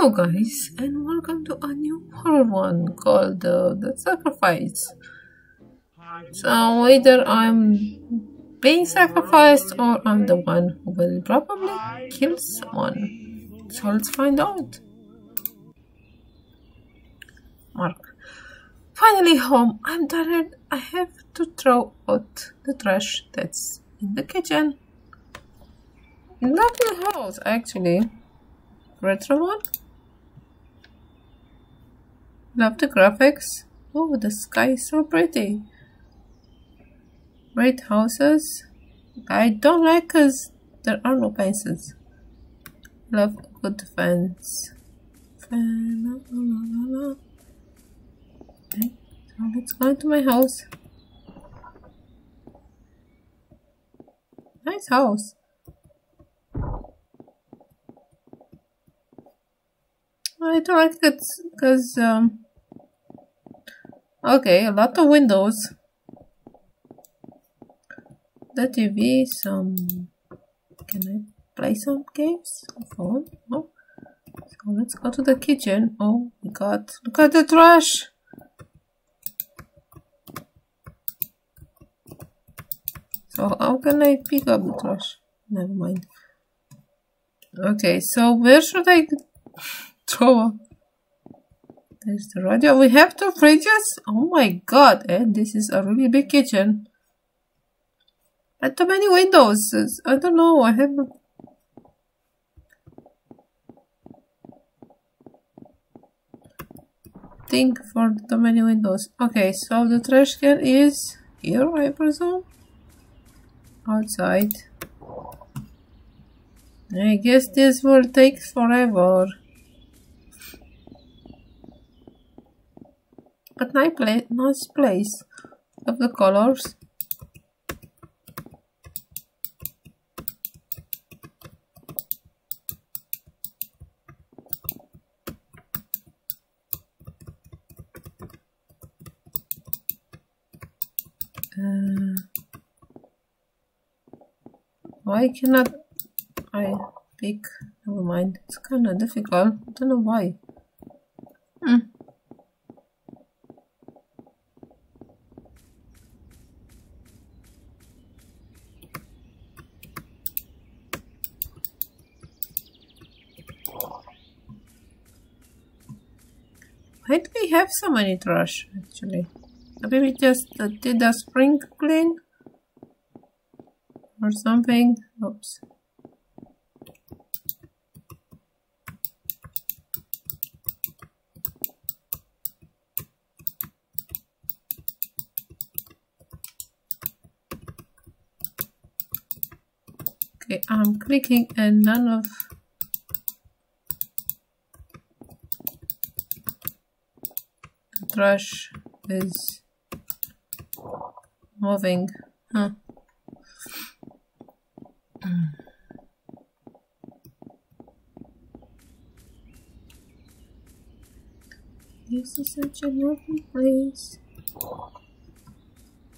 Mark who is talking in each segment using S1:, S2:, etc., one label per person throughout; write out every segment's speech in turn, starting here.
S1: Hello guys and welcome to a new horror one called uh, The Sacrifice. So either I'm being sacrificed or I'm the one who will probably kill someone. So let's find out. Mark. Finally home. I'm tired. I have to throw out the trash that's in the kitchen. Lovely house actually. Retro one? Love the graphics. Oh, the sky is so pretty. Great houses. I don't like cause there are no fences. Love good fence. Okay, so let's go into my house. Nice house. I don't like it because um okay a lot of windows. The TV some can I play some games? Phone? Oh so let's go to the kitchen. Oh my god look at the trash! So how can I pick up the trash? Never mind. Okay so where should I throw there's the radio. We have two fridges? Oh my god, and this is a really big kitchen. And too many windows. I don't know, I have... Think for too many windows. Okay, so the trash can is here, I presume? Outside. I guess this will take forever. But nice, play, nice place of the colors. Uh, why cannot I pick? Never mind. It's kind of difficult. I don't know why. Hmm. We have so many trash, actually? Maybe we just uh, did a spring clean? Or something? Oops. Okay, I'm clicking and none of brush is moving. Huh. Hmm. This is such a lovely place.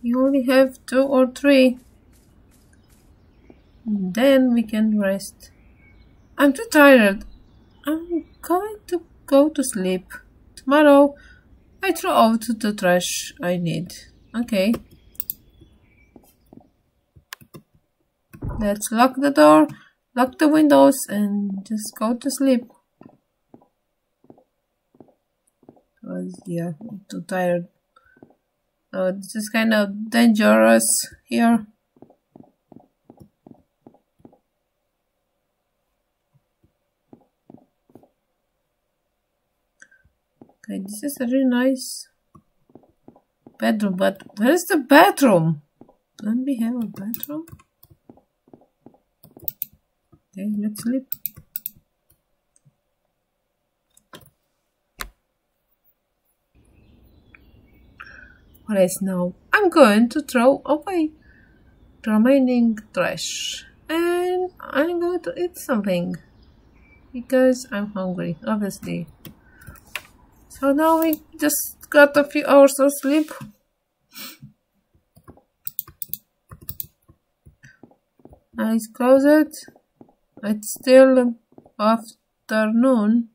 S1: You only have two or three. Then we can rest. I'm too tired. I'm going to go to sleep. Tomorrow I throw out the trash I need. Okay. Let's lock the door, lock the windows, and just go to sleep. Because, yeah, I'm too tired. So this is kind of dangerous here. Okay, this is a really nice bedroom, but where is the bathroom? Don't we have a bathroom? Okay, let's sleep. What is now? I'm going to throw away the remaining trash and I'm going to eat something because I'm hungry, obviously. So now we just got a few hours of sleep. Eyes closed. It's still afternoon.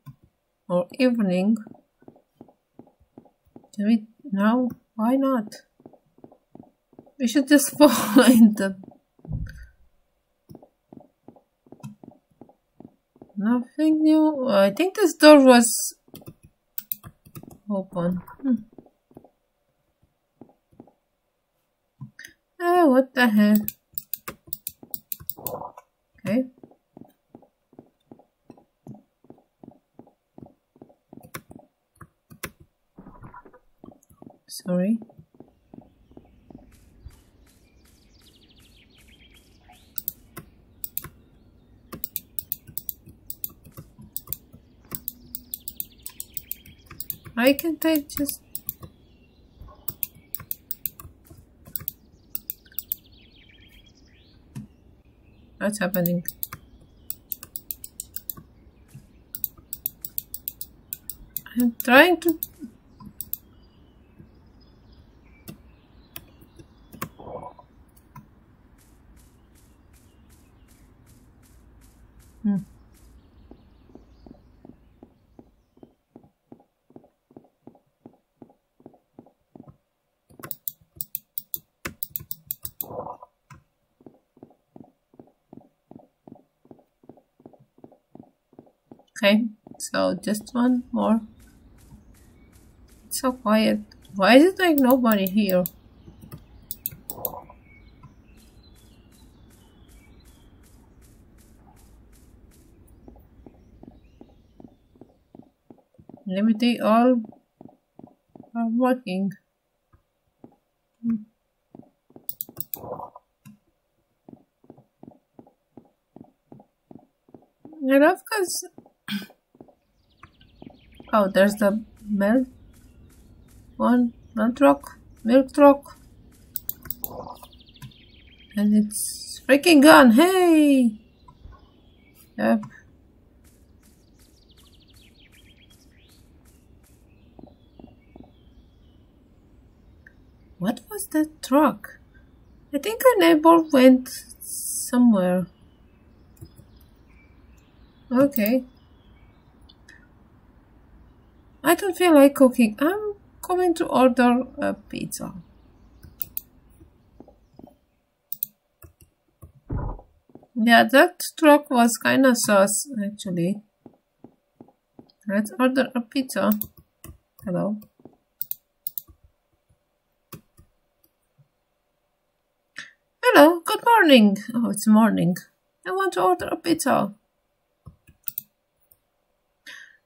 S1: or evening. Can we now? Why not? We should just fall into Nothing new. I think this door was open. Hmm. Oh, what the heck? Okay. Sorry. Why can't I just... What's happening? I'm trying to... Hmm. Okay, so just one more. It's so quiet. Why is it like nobody here? Maybe they all are working. Hmm. I love because oh there's the milk one milk truck milk and it's freaking gone hey! Yep. What was that truck? I think our neighbor went somewhere. Okay. I don't feel like cooking. I'm going to order a pizza. Yeah, that truck was kind of sus, actually. Let's order a pizza. Hello. Hello, good morning. Oh, it's morning. I want to order a pizza.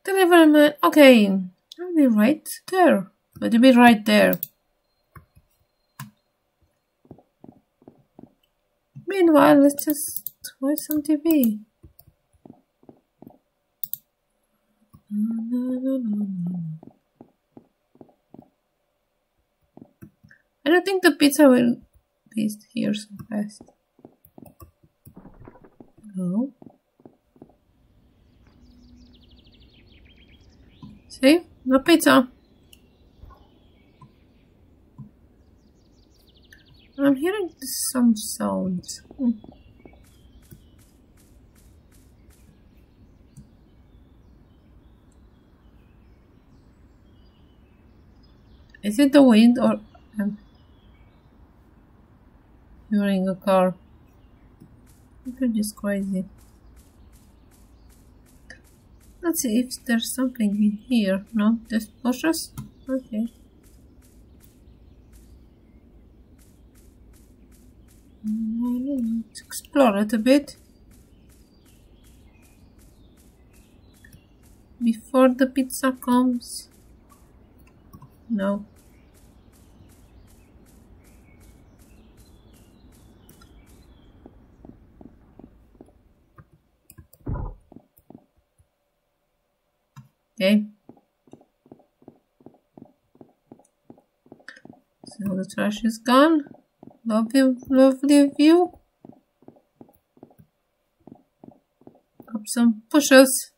S1: Delivery man. Okay. I'll be right there. But you'll be right there. Meanwhile, let's just watch some TV. I don't think the pizza will be here so fast. No. See? No pizza. I'm hearing some sounds. Hmm. Is it the wind or I'm hearing a car? You're just crazy. Let's see if there's something in here. No, just bushes? Okay. Let's explore it a bit. Before the pizza comes. No. Okay. So the trash is gone. Lovely, lovely view. Up some bushes.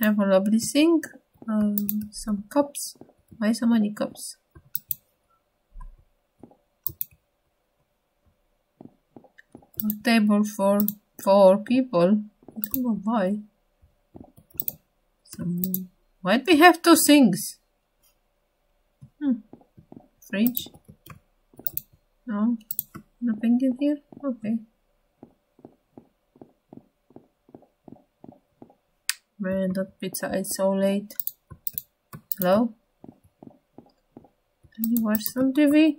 S1: Have a lovely sink. Um, some cups. Why so many cups? A table for four people. I don't know why. Why do we have two things? Hmm. Fridge? No? Nothing in here? Okay. Man, that pizza is so late. Hello? Can you watch some TV?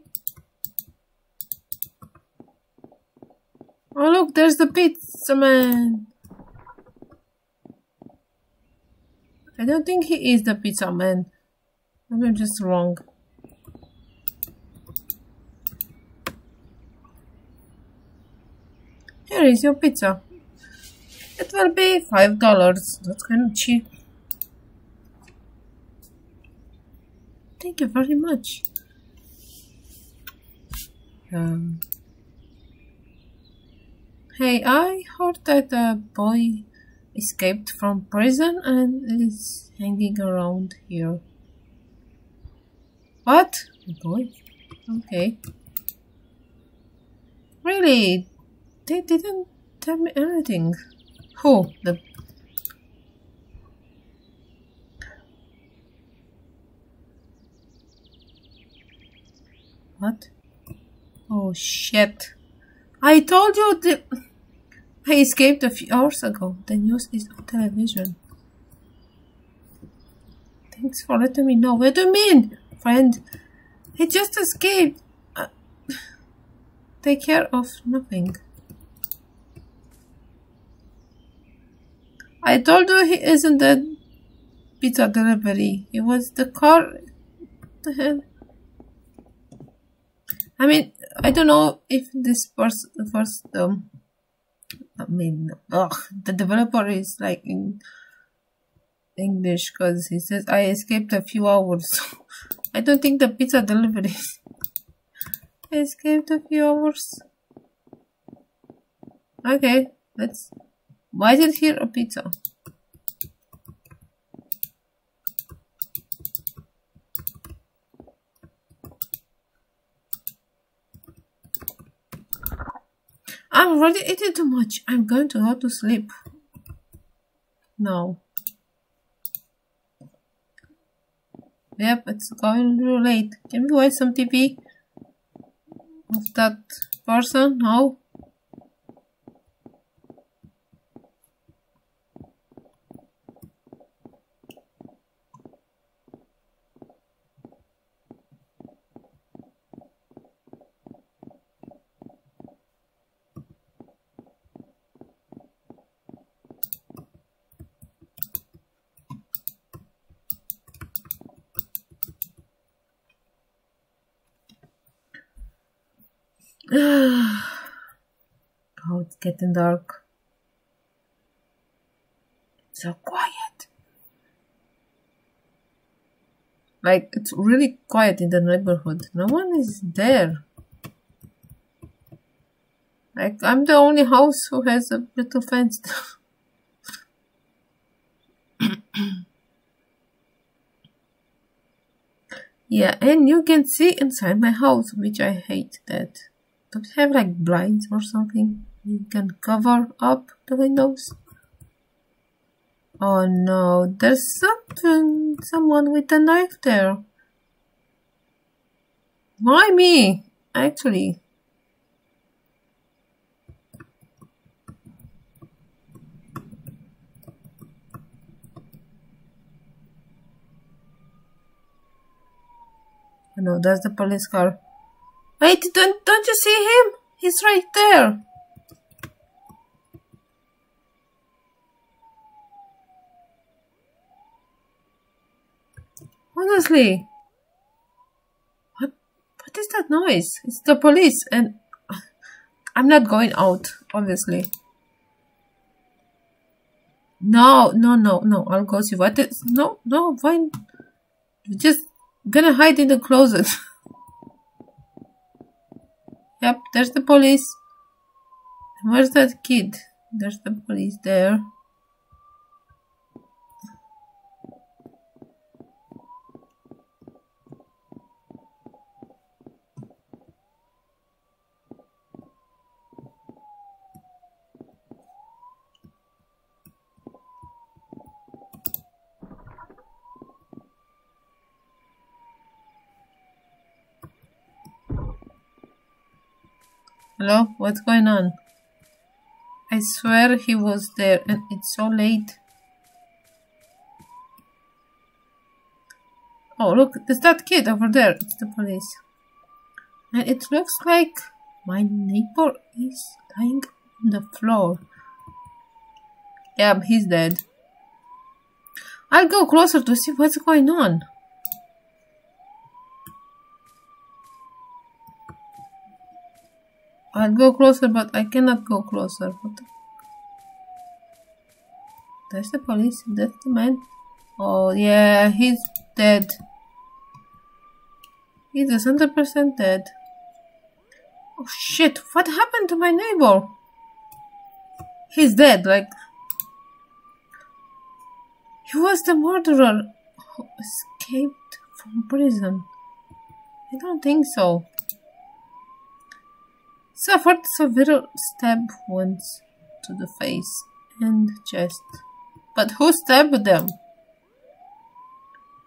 S1: Oh look, there's the pizza man! I don't think he is the pizza man. Maybe I'm just wrong. Here is your pizza. It will be five dollars. That's kind of cheap. Thank you very much. Um, hey, I heard that a boy escaped from prison and is hanging around here. What? A boy? Okay. Really? They didn't tell me anything. Who? The What? Oh shit. I told you that I escaped a few hours ago. The news is on television. Thanks for letting me know. What do you mean, friend? He just escaped. Uh, take care of nothing. I told you he isn't the pizza delivery. It was the car. The hell? I mean, I don't know if this first, the first, um, I mean, ugh, the developer is like in English because he says I escaped a few hours. I don't think the pizza delivery. I escaped a few hours. Okay, let's why is it here a pizza? I'm already eating too much. I'm going to go to sleep. No. Yep, it's going too late. Can we watch some TV? Of that person? No? oh, it's getting dark. It's so quiet. Like, it's really quiet in the neighborhood. No one is there. Like, I'm the only house who has a little fence. yeah, and you can see inside my house, which I hate that. Don't have like blinds or something? You can cover up the windows? Oh no, there's something, someone with a knife there. Why me? Actually. No, that's the police car. Wait, don't, don't you see him? He's right there. Honestly. What, what is that noise? It's the police and I'm not going out, obviously. No, no, no, no, I'll go see what is, no, no, fine. Just gonna hide in the closet. Yep, there's the police. Where's that kid? There's the police there. Hello? What's going on? I swear he was there and it's so late. Oh, look, there's that kid over there. It's the police. And it looks like my neighbor is lying on the floor. Yeah, he's dead. I'll go closer to see what's going on. I'll go closer, but I cannot go closer. What the That's the police. That's the man. Oh, yeah, he's dead. He's a hundred percent dead. Oh shit, what happened to my neighbor? He's dead, like... He was the murderer who escaped from prison. I don't think so. Suffered several stab wounds to the face and chest. But who stabbed them?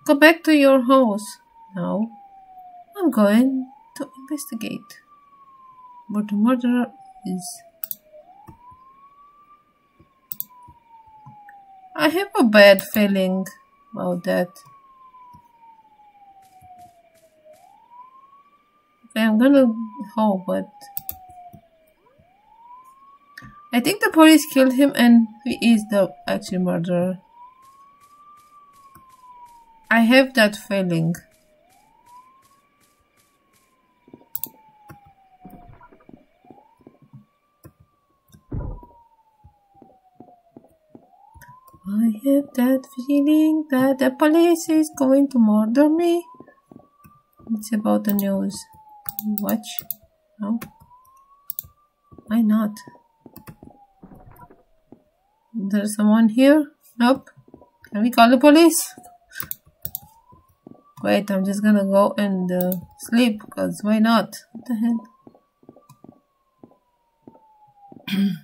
S1: Go back to your house. No. I'm going to investigate what the murderer is. I have a bad feeling about that. Okay, I'm gonna hope, but I think the police killed him and he is the actual murderer. I have that feeling. I have that feeling that the police is going to murder me. It's about the news. Watch. No. Why not? There's someone here? Nope. Can we call the police? Wait, I'm just gonna go and uh, sleep because why not? What the hell?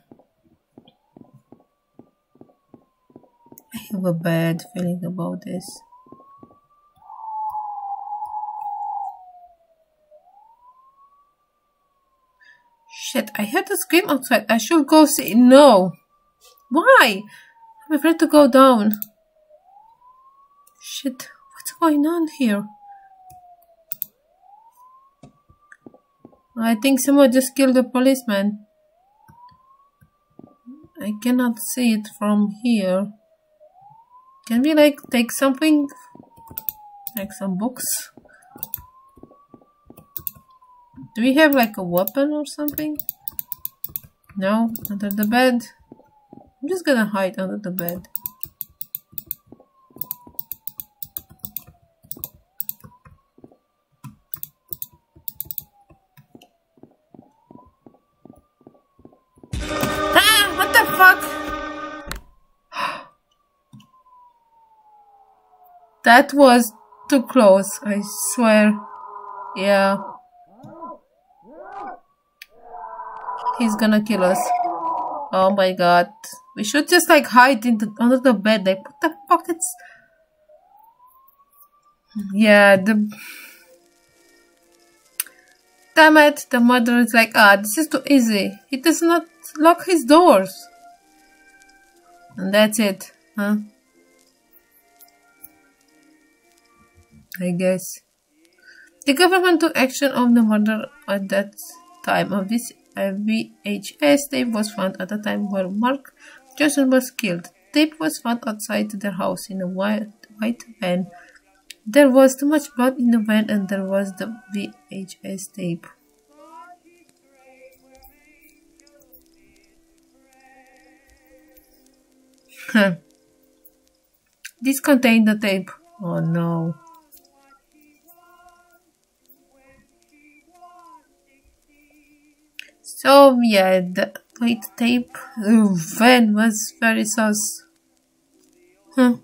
S1: I have a bad feeling about this. Shit, I heard a scream outside. I should go see. No. Why? I'm afraid to go down. Shit, what's going on here? I think someone just killed a policeman. I cannot see it from here. Can we like take something? Like some books? Do we have like a weapon or something? No? Under the bed? I'm just gonna hide under the bed. Ah! What the fuck? That was too close, I swear. Yeah. He's gonna kill us. Oh my god. We should just like hide in the, under the bed. Like, put the pockets. Yeah, the... Damn it, the mother is like, ah, this is too easy. He does not lock his doors. And that's it, huh? I guess. The government took action on the murder at that time of this VHS tape was found at the time where Mark Johnson was killed. Tape was found outside their house in a white, white van. There was too much blood in the van and there was the VHS tape. this contained the tape. Oh no. So yeah, the white tape van was very sus. Huh.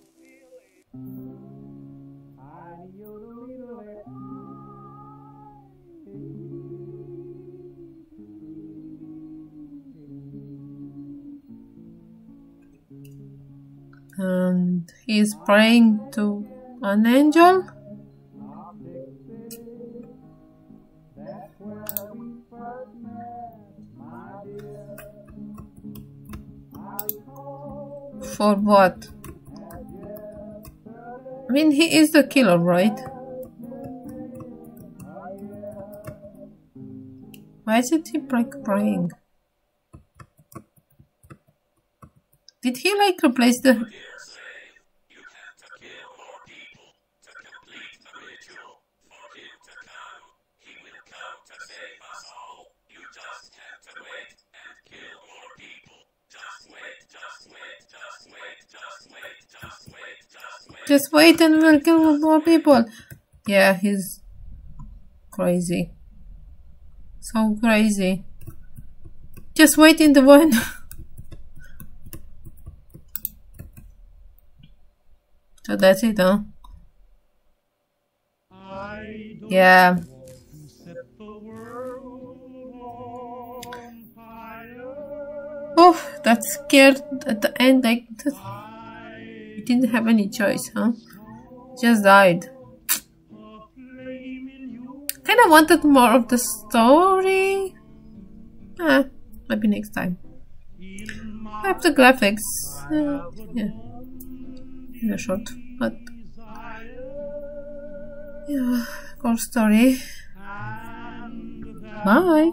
S1: And he's praying to an angel. For what? I mean, he is the killer, right? Why isn't he like praying? Did he like replace the... Wait and we'll kill more people. Yeah, he's crazy. So crazy. Just wait in the one. so that's it, huh? Yeah. Oh, that scared at the end. Like, didn't have any choice, huh? Just died. Kinda wanted more of the story. Ah, maybe next time. I have the graphics. Uh, yeah. In a short, but yeah, core story. Bye.